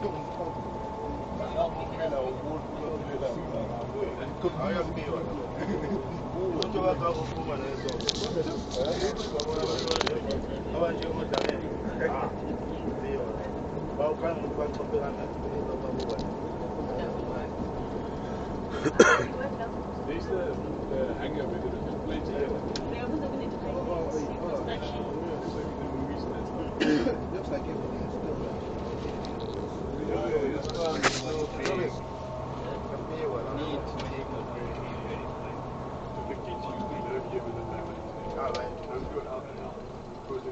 Deze moet hangen binnen de plaatje.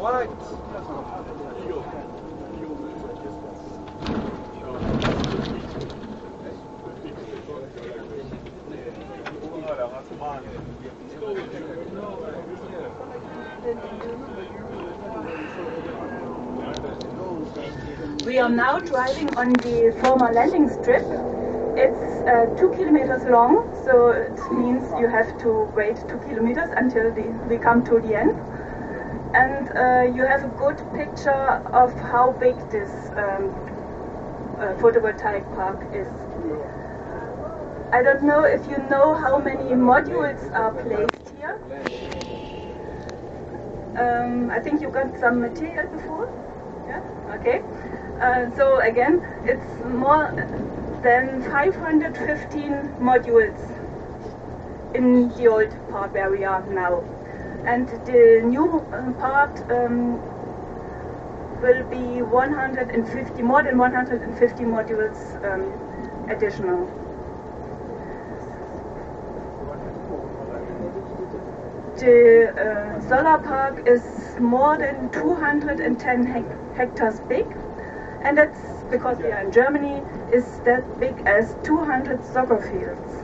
de We are now driving on the former landing strip. It's uh, two kilometers long, so it means you have to wait two kilometers until the, we come to the end. And uh, you have a good picture of how big this um, uh, photovoltaic park is. I don't know if you know how many modules are placed here. Um, I think you got some material before. Yeah. Okay. Uh, so again, it's more than 515 modules in the old park where we are now, and the new uh, part um, will be 150, more than 150 modules um, additional. The uh, solar park is more than 210 hec- hectares big, and that's because we are in Germany, is that big as 200 soccer fields.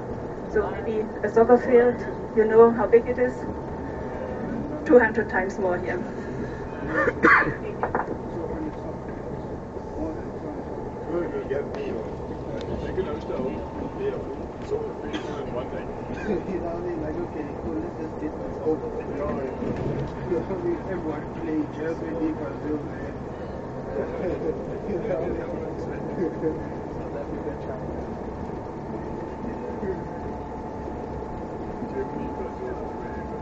So maybe a soccer field, you know how big it is? 200 times more here. Do it one day. you know what I mean? Like, okay, cool, let's just get this over with. You know what I mean? Everyone play Germany, Brazil, man. you know what I mean? South Africa, China. Germany, Brazil, America.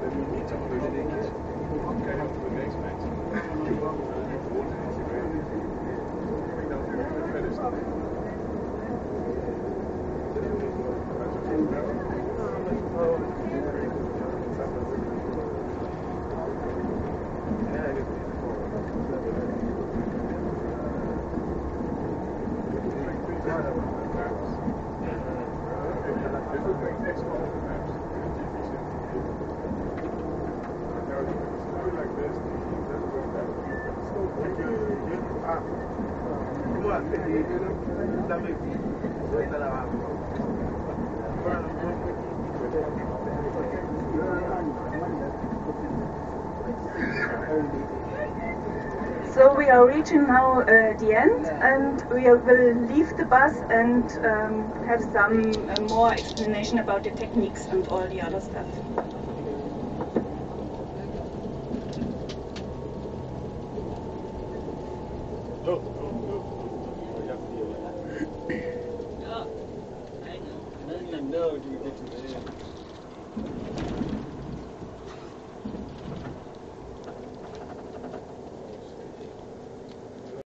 They must maybe meet some of those things. Okay, on to the next match. So we are reaching now uh, the end, and we will leave the bus and um, have some uh, more explanation about the techniques and all the other stuff. Oh, no, do you get to the end?